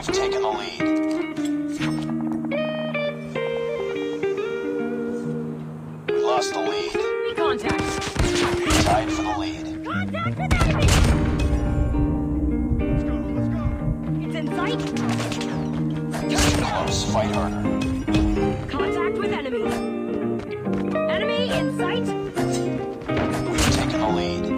We've taken the lead. We lost the lead. Contact. Tied for the lead. Contact with enemy. Let's go, let's go. It's in sight. Too close. Fight harder. Contact with enemy. Enemy in sight. We've taken the lead.